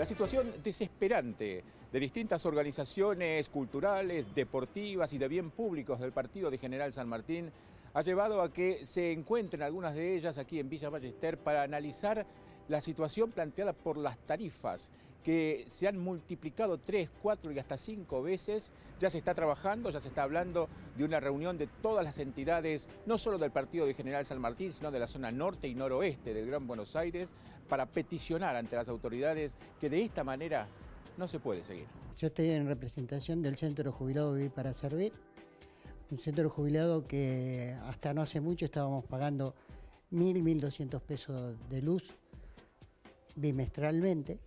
La situación desesperante de distintas organizaciones culturales, deportivas y de bien públicos del partido de General San Martín ha llevado a que se encuentren algunas de ellas aquí en Villa Ballester para analizar la situación planteada por las tarifas que se han multiplicado tres, cuatro y hasta cinco veces. Ya se está trabajando, ya se está hablando de una reunión de todas las entidades, no solo del partido de General San Martín, sino de la zona norte y noroeste del Gran Buenos Aires, para peticionar ante las autoridades que de esta manera no se puede seguir. Yo estoy en representación del Centro Jubilado Vivir para Servir, un centro jubilado que hasta no hace mucho estábamos pagando 1.000, 1.200 pesos de luz bimestralmente.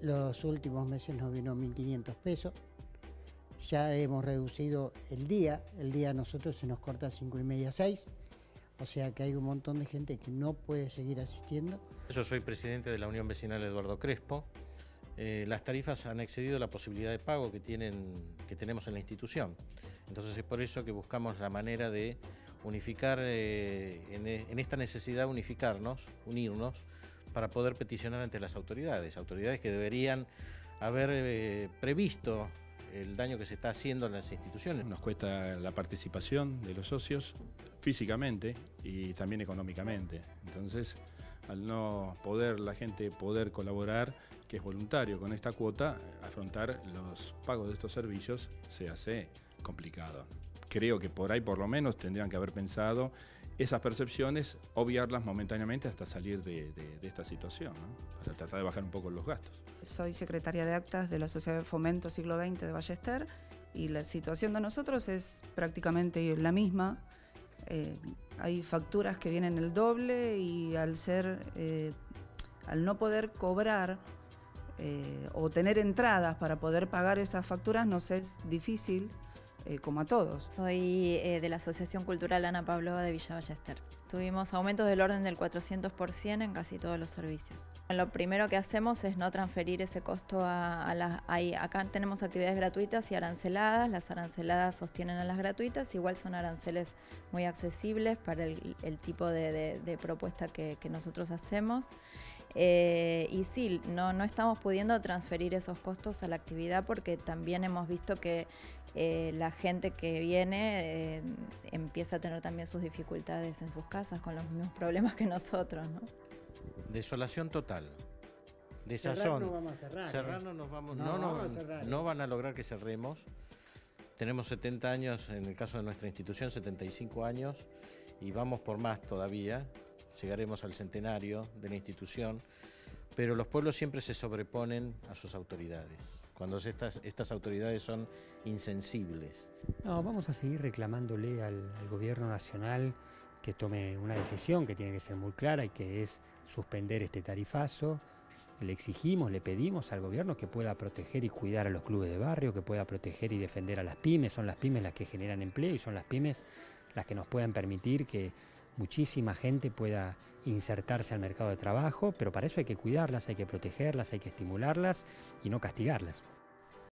Los últimos meses nos vino 1.500 pesos. Ya hemos reducido el día. El día a nosotros se nos corta a 5 y media, 6. O sea que hay un montón de gente que no puede seguir asistiendo. Yo soy presidente de la Unión Vecinal Eduardo Crespo. Eh, las tarifas han excedido la posibilidad de pago que, tienen, que tenemos en la institución. Entonces es por eso que buscamos la manera de unificar, eh, en, en, esta necesidad unificarnos, unirnos, para poder peticionar ante las autoridades, autoridades que deberían haber eh, previsto el daño que se está haciendo en las instituciones. Nos cuesta la participación de los socios físicamente y también económicamente. Entonces, al no poder la gente poder colaborar, que es voluntario con esta cuota, afrontar los pagos de estos servicios se hace complicado creo que por ahí por lo menos tendrían que haber pensado esas percepciones, obviarlas momentáneamente hasta salir de, esta situación, para tratar de bajar un poco los gastos. Soy secretaria de actas de la Sociedad de Fomento Siglo XX de Ballester y la situación de nosotros es prácticamente la misma. Eh, hay facturas que vienen el doble y al ser, eh, al no poder cobrar eh, o tener entradas para poder pagar esas facturas nos es difícil eh, como a todos. Soy eh, de la Asociación Cultural Ana Pavlova de Villa Ballester. Tuvimos aumentos del orden del 400% en casi todos los servicios. Lo primero que hacemos es no transferir ese costo a, las... acá tenemos actividades gratuitas y aranceladas. Las aranceladas sostienen a las gratuitas. Igual son aranceles muy accesibles para el, tipo de, propuesta que, nosotros hacemos. Eh, y sí, no, no estamos pudiendo transferir esos costos a la actividad porque también hemos visto que la gente que viene eh, empieza a tener también sus dificultades en sus casas con los mismos problemas que nosotros. ¿no? Desolación total. Desazón. no vamos a cerrar. Cerrar no nos vamos, no, no, no van a lograr que cerremos. Tenemos 70 años, en el caso de nuestra institución, 75 años, y vamos por más todavía. Llegaremos al centenario de la institución, pero los pueblos siempre se sobreponen a sus autoridades cuando estas, autoridades son insensibles. No, vamos a seguir reclamándole al, gobierno nacional que tome una decisión que tiene que ser muy clara y que es suspender este tarifazo. Le exigimos, le pedimos al gobierno que pueda proteger y cuidar a los clubes de barrio, que pueda proteger y defender a las pymes. Son las pymes las que generan empleo y son las pymes las que nos puedan permitir que muchísima gente pueda insertarse al mercado de trabajo, pero para eso hay que cuidarlas, hay que protegerlas, hay que estimularlas y no castigarlas.